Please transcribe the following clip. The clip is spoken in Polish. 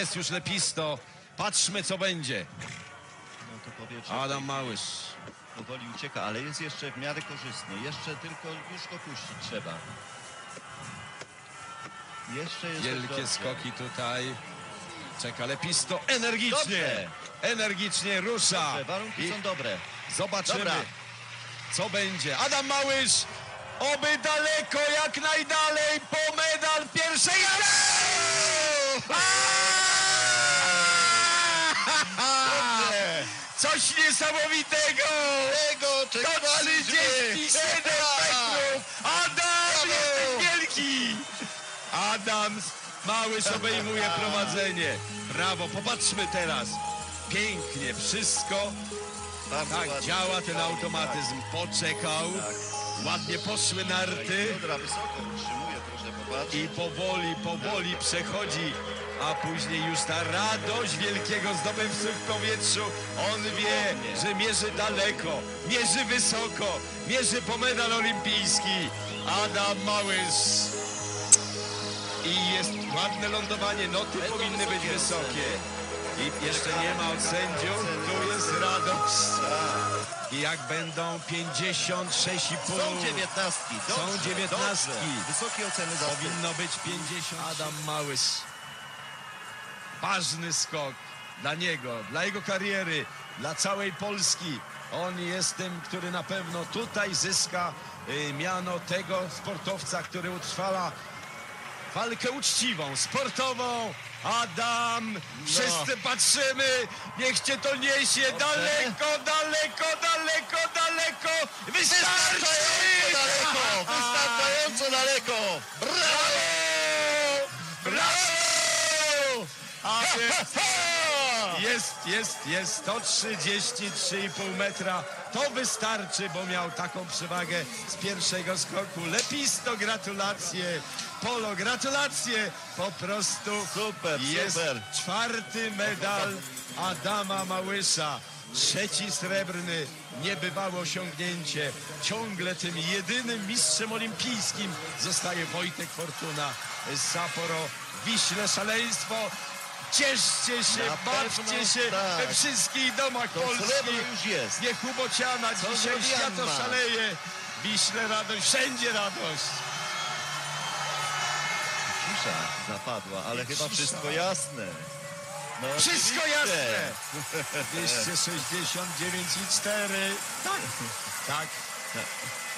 Jest już lepisto. Patrzmy, co będzie. No Adam Małysz. powoli ucieka, ale jest jeszcze w miarę korzystnie. Jeszcze tylko już go puścić trzeba. Jeszcze jest Wielkie skoki tutaj. Czeka lepisto energicznie. Dobrze. Energicznie rusza. Dobrze, warunki I są dobre. zobaczymy, Dobra. co będzie. Adam Małysz. Oby daleko, jak najdalej po medal pierwszej. Dobrze. Coś niesamowitego! Tego To czekaliśmy. 37 metrów! Adam wielki! Adams Małysz obejmuje prowadzenie. Brawo, popatrzmy teraz. Pięknie, wszystko Bardzo tak ładnie. działa ten automatyzm. Poczekał, Tak. ładnie poszły narty i powoli, powoli przechodzi. A później już ta radość wielkiego zdobywcy w powietrzu. On wie, że mierzy daleko, mierzy wysoko, mierzy po medal olimpijski. Adam Małysz. I jest ładne lądowanie, noty powinny być wysokie. I jeszcze nie ma od sędziów, tu jest radość. I jak będą 56,5. Są dziewiętnastki. Są dziewiętnastki. Wysokie oceny za Powinno być 50. Adam Małysz. Ważny skok dla niego, dla jego kariery, dla całej Polski. On jest tym, który na pewno tutaj zyska y, miano tego sportowca, który utrwala walkę uczciwą, sportową. Adam, wszyscy patrzymy, niech cię to niesie daleko, daleko, daleko, daleko. Wystarczy! Wystarczająco daleko! Wystarczająco daleko! Brawo! Jest, jest, jest, jest 133,5 metra. To wystarczy, bo miał taką przewagę z pierwszego skoku. Lepisto, gratulacje. Polo, gratulacje. Po prostu Super, jest super. czwarty medal Adama Małysza. Trzeci srebrny, niebywałe osiągnięcie. Ciągle tym jedynym mistrzem olimpijskim zostaje Wojtek Fortuna z Sapporo. Wiśle szaleństwo. Cieszcie się, Na bawcie się tak. we wszystkich domach To polskich. już jest. Niech Ubociana dzisiaj zrobi światło Anna? szaleje. Wiśle radość, wszędzie radość. Cisza zapadła, ale chyba Cisza. wszystko jasne. No, Wszystko jasne. 269,4. Tak. Tak.